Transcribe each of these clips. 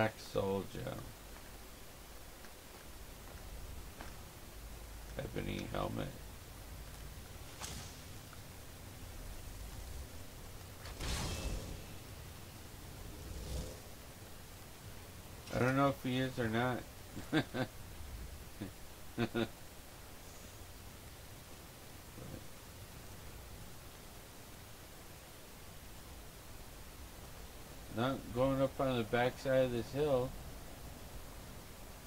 Black Soldier. Ebony helmet. I don't know if he is or not. Not going up on the backside of this hill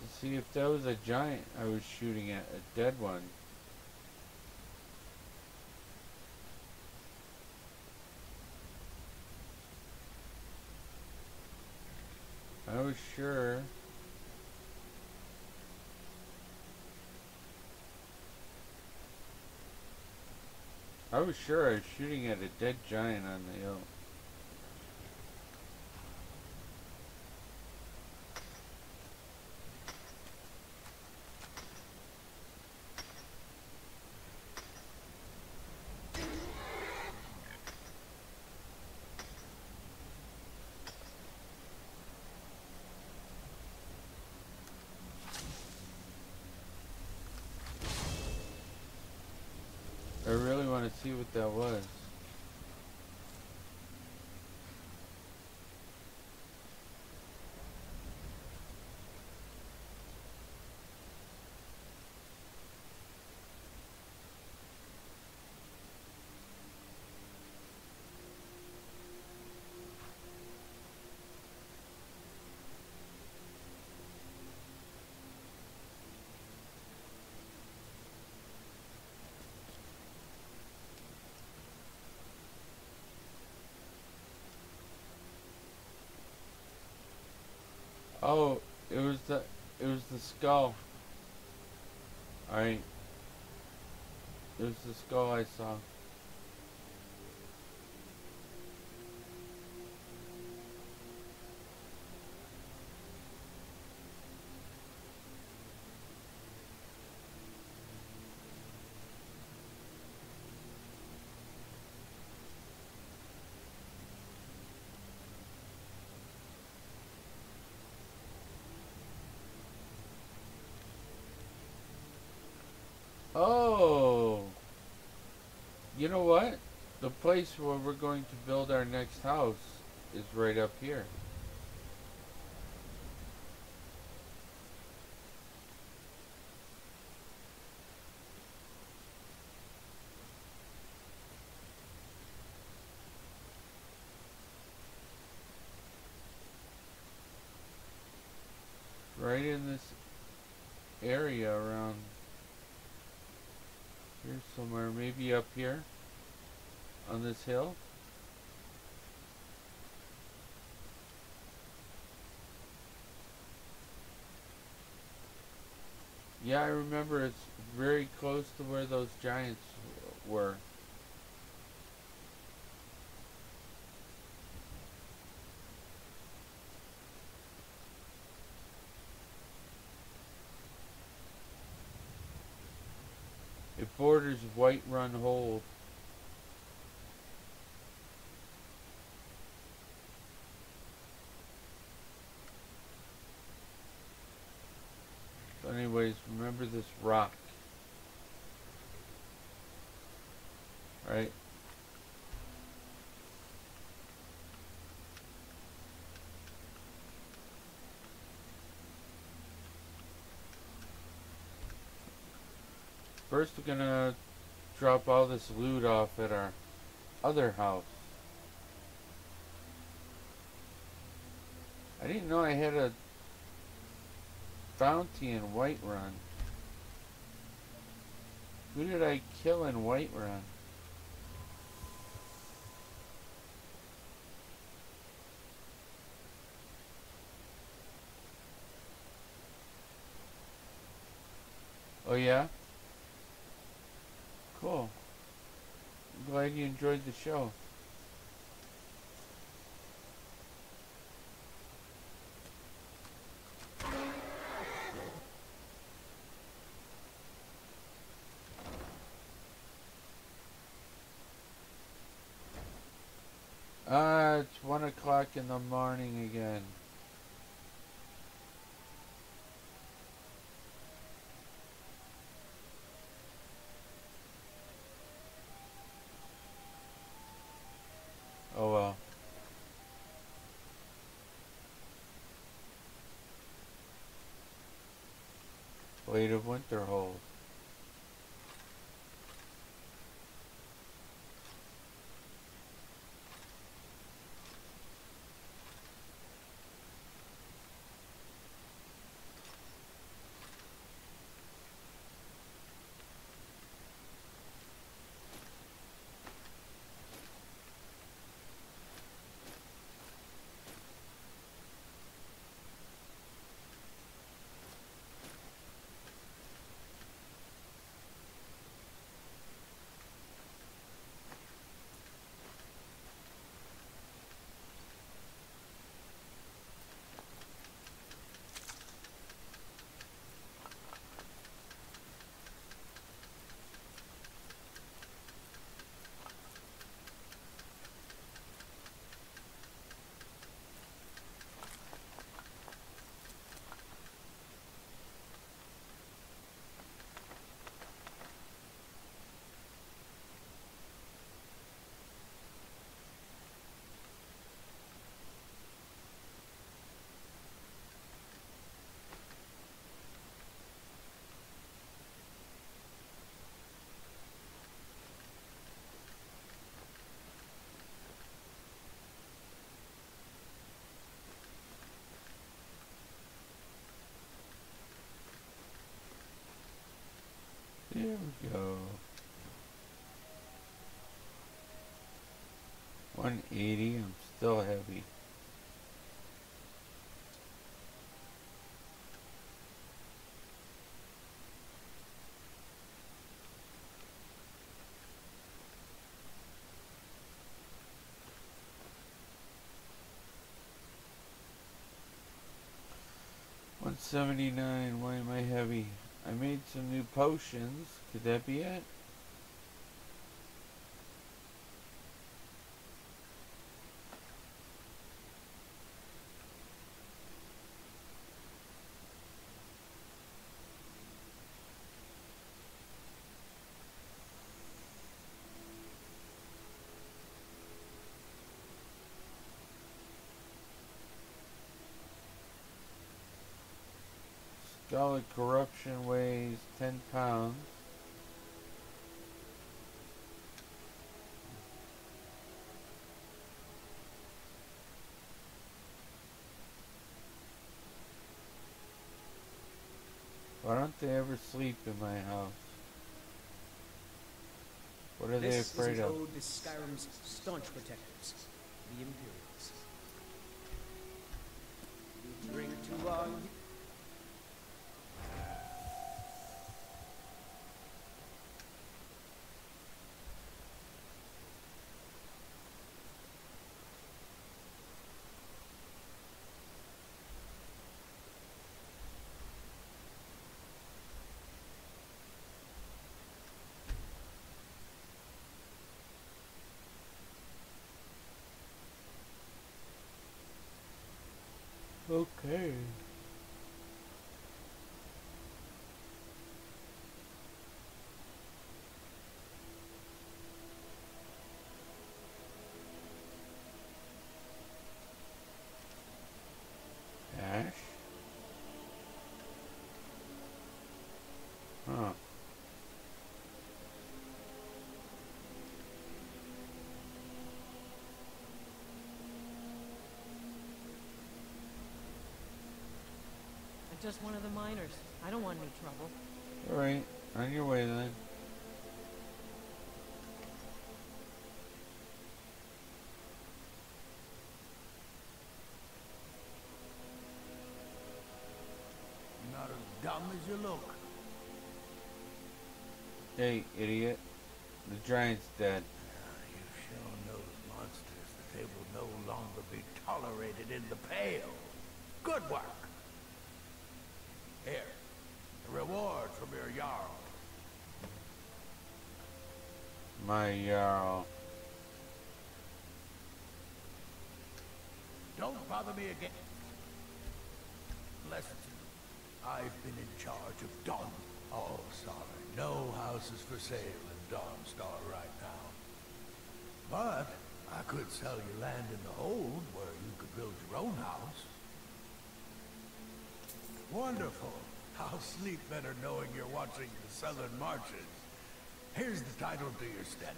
to see if that was a giant I was shooting at, a dead one. I was sure. I was sure I was shooting at a dead giant on the hill. I really want to see what that was. Oh, it was the it was the skull. Alright. It was the skull I saw. Oh. You know what? The place where we're going to build our next house is right up here. Right in this area around here somewhere, maybe up here on this hill. Yeah, I remember it's very close to where those giants were. It borders Whiterun Hold. Anyways, remember this rock. Right? First we're gonna drop all this loot off at our other house. I didn't know I had a bounty in Whiterun. Who did I kill in Whiterun? Oh yeah? Cool. I'm glad you enjoyed the show. Uh, it's one o'clock in the morning winter holes. 180, I'm still heavy. One seventy nine, why am I heavy? I made some new potions. Could that be it? Solid corruption weighs 10 pounds. Why don't they ever sleep in my house? What are they afraid is of? ode to Skyrim's staunch protectors, the Imperials. You drink too long, Okay. Just one of the miners. I don't want any trouble. Alright, on your way then. Not as dumb as you look. Hey, idiot. The giant's dead. Ah, You've shown those monsters that they will no longer be tolerated in the Pale. Good work. Here, a reward from your Jarl. My Jarl. Don't bother me again. It's... I've been in charge of Dawn. Oh, sorry. No houses for sale in Dawnstar right now. But I could sell you land in the hold where you could build your own house. Wonderful. I'll sleep better knowing you're watching the Southern Marches. Here's the title to your steading.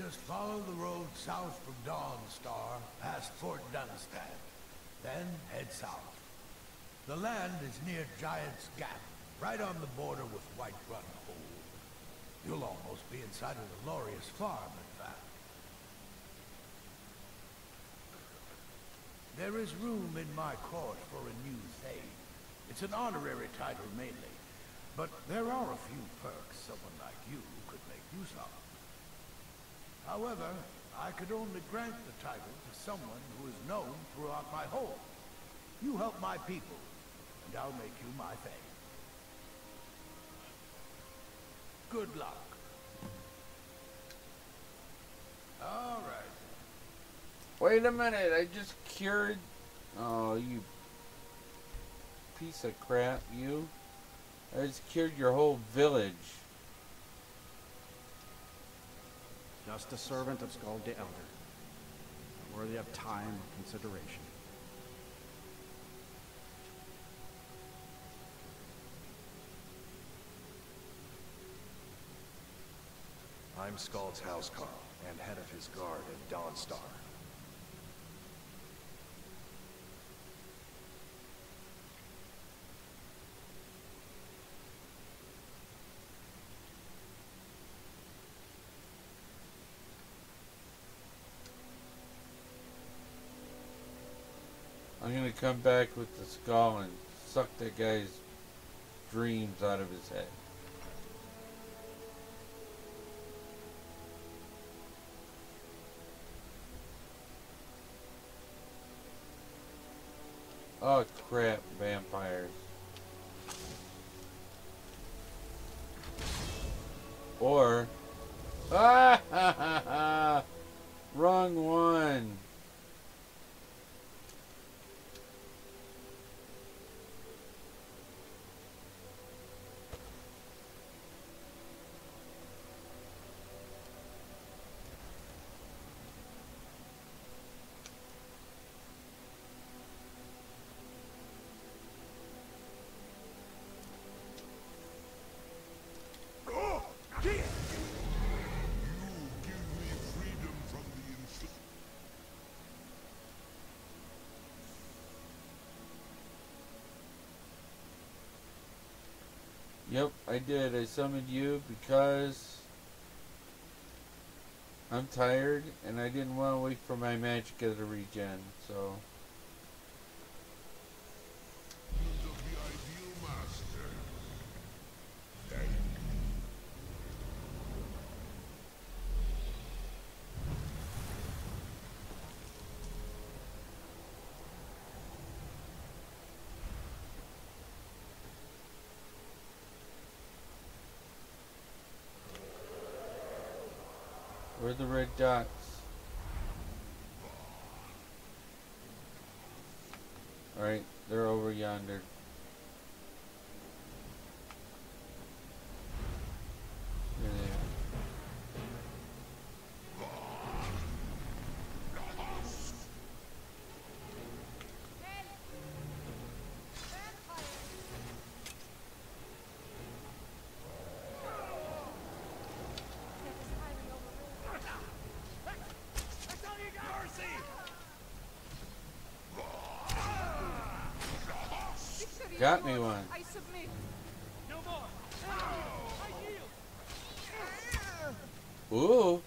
Just follow the road south from Dawnstar, past Fort Dunstad. Then head south. The land is near Giant's Gap, right on the border with Whiterun Hold. You'll almost be inside of the Loreius farm, in fact. There is room in my court for a new Thane. It's an honorary title mainly, but there are a few perks someone like you could make use of. However, I could only grant the title to someone who is known throughout my home. You help my people, and I'll make you my Thane. Good luck. All right. Wait a minute, I just cured. Oh, you piece of crap, you. I just cured your whole village. Just a servant of Skald the Elder. Worthy of time and consideration. I'm Skald's housecarl and head of his guard at Dawnstar. I'm gonna come back with the skull and suck that guy's dreams out of his head. Oh crap, vampires. Or ah ha ha ha wrong one. Yep, I did. I summoned you because I'm tired and I didn't want to wait for my magic to regen, so. of the ideal master. Thank Where are the red dots? Alright, they're over yonder. There they are. Got me one. I submit. Ooh.